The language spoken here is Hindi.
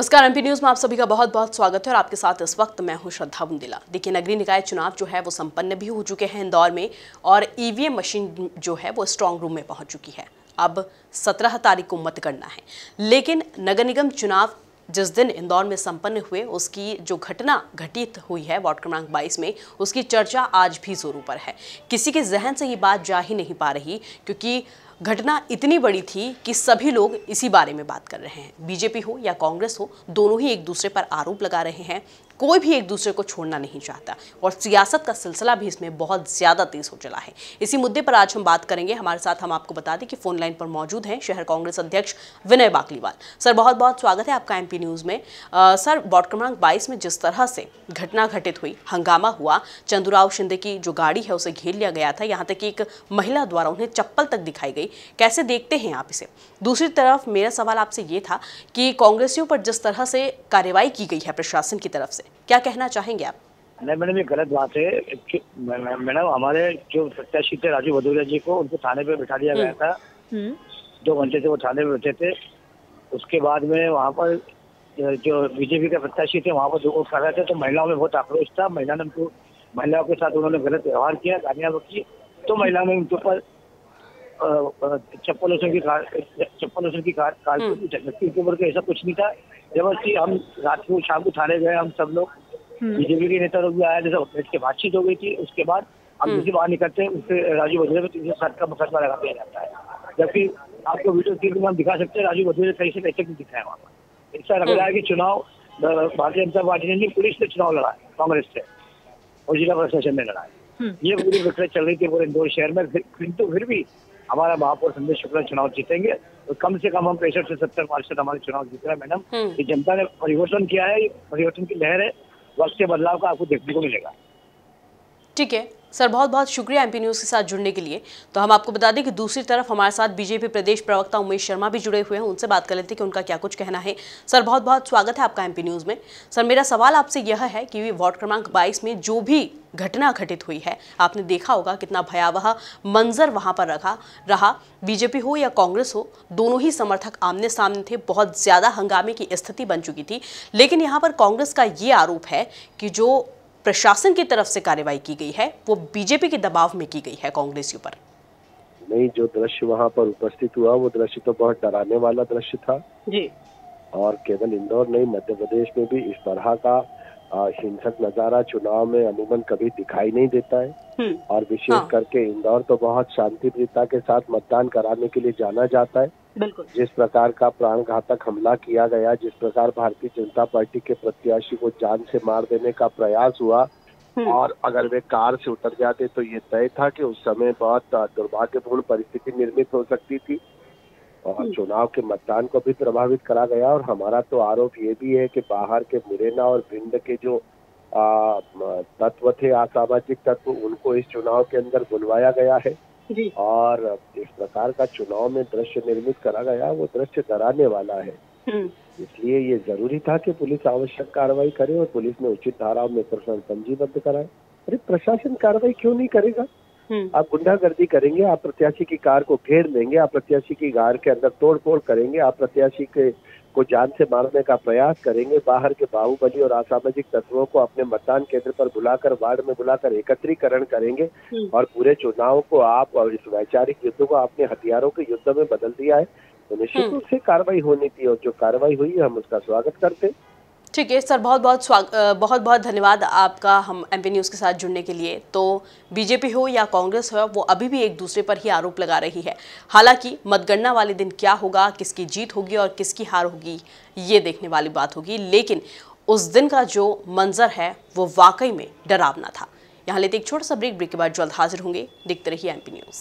नमस्कार, एमपी न्यूज़ में आप सभी का बहुत बहुत स्वागत है और आपके साथ इस वक्त मैं हूँ श्रद्धा बुंदिला। देखिए, नगरीय निकाय चुनाव जो है वो संपन्न भी हो चुके हैं इंदौर में और ईवीएम मशीन जो है वो स्ट्रांग रूम में पहुँच चुकी है। अब सत्रह तारीख को मतगणना है। लेकिन नगर निगम चुनाव जिस दिन इंदौर में संपन्न हुए, उसकी जो घटना घटित हुई है वार्ड क्रमांक 22 में, उसकी चर्चा आज भी जोरों पर है। किसी के जहन से ये बात जा ही नहीं पा रही, क्योंकि घटना इतनी बड़ी थी कि सभी लोग इसी बारे में बात कर रहे हैं। बीजेपी हो या कांग्रेस हो दोनों ही एक दूसरे पर आरोप लगा रहे हैं। कोई भी एक दूसरे को छोड़ना नहीं चाहता और सियासत का सिलसिला भी इसमें बहुत ज़्यादा तेज हो चला है। इसी मुद्दे पर आज हम बात करेंगे। हमारे साथ हम आपको बता दें कि फ़ोन लाइन पर मौजूद हैं शहर कांग्रेस अध्यक्ष विनय बाकलीवाल। सर बहुत बहुत स्वागत है आपका एमपी न्यूज़ में। आ, सर वार्ड क्रमांक बाईस में जिस तरह से घटना घटित हुई हंगामा हुआ चंदुराव शिंदे की जो गाड़ी है उसे घेर लिया गया था यहाँ तक कि एक महिला द्वारा उन्हें चप्पल तक दिखाई गई कैसे देखते हैं आप इसे? दूसरी तरफ़ मेरा सवाल आपसे ये था कि कांग्रेसियों पर जिस तरह से कार्रवाई की गई है प्रशासन की तरफ़ से क्या कहना चाहेंगे आप? नहीं मैडम ये गलत बात है मैडम हमारे जो प्रत्याशी थे राजू भदौरिया जी को उनको थाने पे बिठा दिया गया था। दो घंटे से वो थाने में बैठे थे। उसके बाद में वहाँ पर जो बीजेपी के प्रत्याशी थे वहाँ पर जो कर रहे थे तो महिलाओं में बहुत आक्रोश था। महिला ने उनको महिलाओं के साथ उन्होंने गलत व्यवहार किया गालियाँ बकी तो महिलाओं ने उनके ऊपर चप्पल उसन की चप्पल उसन की कार व्यक्ति के ऊपर के ऐसा कुछ नहीं था। ज़बरदस्ती हम रात को शाम को थाने गए हम सब लोग। बीजेपी के नेता लोग भी आए जैसे बैठ के बातचीत हो गई थी उसके बाद हम जैसे बाहर निकलते हैं उससे राजू बधेरे में तीन सौ सात का मुकदमा लगा दिया जाता है। जबकि आपको वीडियो क्लिप में हम दिखा सकते हैं राजू बधेरे कहीं से कैसे दिखा है वहाँ पर। ऐसा लग रहा है कि चुनाव भारतीय जनता पार्टी ने नहीं पुलिस ने चुनाव लड़ा है कांग्रेस से और जिला प्रशासन ने लड़ा है। ये पूरी प्रक्रिया चल रही थी पूरे इंदौर शहर में किंतु फिर भी हमारा महापौर संदेश शुक्ला चुनाव जीतेंगे। तो कम से कम हम पैंसठ से सत्तर प्रतिशत हमारे चुनाव जीत रहे हैं मैडम। हम्म। ये जनता ने परिवर्तन किया है ये परिवर्तन की लहर है। वक्त के बदलाव का आपको देखने को मिलेगा। ठीक है। सर, बहुत बहुत शुक्रिया एमपी न्यूज़ के साथ जुड़ने के लिए। तो हम आपको बता दें कि दूसरी तरफ़ हमारे साथ बीजेपी प्रदेश प्रवक्ता उमेश शर्मा भी जुड़े हुए हैं। उनसे बात कर लेते हैं कि उनका क्या कुछ कहना है। सर, बहुत बहुत स्वागत है आपका एमपी न्यूज़ में। सर, मेरा सवाल आपसे यह है कि वार्ड क्रमांक 22 में जो भी घटना घटित हुई है, आपने देखा होगा कितना भयावह मंजर वहाँ पर रखा, रहा। बीजेपी हो या कांग्रेस हो, दोनों ही समर्थक आमने सामने थे। बहुत ज़्यादा हंगामे की स्थिति बन चुकी थी। लेकिन यहाँ पर कांग्रेस का ये आरोप है कि जो प्रशासन की तरफ़ से कार्रवाई की गई है वो बीजेपी के दबाव में की गई है कांग्रेसियों ऊपर नहीं जो दृश्य वहाँ पर उपस्थित हुआ वो दृश्य तो बहुत डराने वाला दृश्य था। जी। और केवल इंदौर नहीं मध्य प्रदेश में भी इस तरह का हिंसक नज़ारा चुनाव में अमूमन कभी दिखाई नहीं देता है। और विशेष हाँ। करके इंदौर तो बहुत शांति प्रियता के साथ मतदान कराने के लिए जाना जाता है। बिल्कुल। जिस प्रकार का प्राण घातक हमला किया गया जिस प्रकार भारतीय जनता पार्टी के प्रत्याशी को जान से मार देने का प्रयास हुआ और अगर वे कार से उतर जाते तो ये तय था कि उस समय बहुत दुर्भाग्यपूर्ण परिस्थिति निर्मित हो सकती थी। और चुनाव के मतदान को भी प्रभावित करा गया और हमारा तो आरोप ये भी है कि बाहर के मुरैना और भिंड के जो तत्व थे असामाजिक तत्व उनको इस चुनाव के अंदर बुलवाया गया है। और जिस प्रकार का चुनाव में दृश्य निर्मित करा गया वो दृश्य डराने वाला है। इसलिए ये ज़रूरी था कि पुलिस आवश्यक कार्रवाई करे और पुलिस ने उचित धाराओं में प्रकरण पंजीबद्ध कराए। अरे प्रशासन कार्रवाई क्यों नहीं करेगा? आप गुंडागर्दी करेंगे आप प्रत्याशी की कार को घेर देंगे आप प्रत्याशी की कार के अंदर तोड़ फोड़ करेंगे आप प्रत्याशी के को जान से मारने का प्रयास करेंगे। बाहर के बाहुबली और असामाजिक तत्वों को अपने मतदान केंद्र पर बुलाकर वार्ड में बुलाकर एकत्रीकरण करेंगे और पूरे चुनाव को आप और इस वैचारिक युद्ध को आपने हथियारों के युद्ध में बदल दिया है। तो निश्चित रूप से कार्रवाई होनी थी और जो कार्रवाई हुई है हम उसका स्वागत करते हैं। ठीक है सर बहुत बहुत स्वाग अ, बहुत बहुत धन्यवाद आपका हम एमपी न्यूज़ के साथ जुड़ने के लिए। तो बीजेपी हो या कांग्रेस हो वो अभी भी एक दूसरे पर ही आरोप लगा रही है। हालाँकि मतगणना वाले दिन क्या होगा किसकी जीत होगी और किसकी हार होगी ये देखने वाली बात होगी। लेकिन उस दिन का जो मंजर है वो वाकई में डरावना था। यहाँ लेते एक छोटा सा ब्रेक ब्रेक के बाद जल्द हाजिर होंगे। देखते रहिए एमपी न्यूज़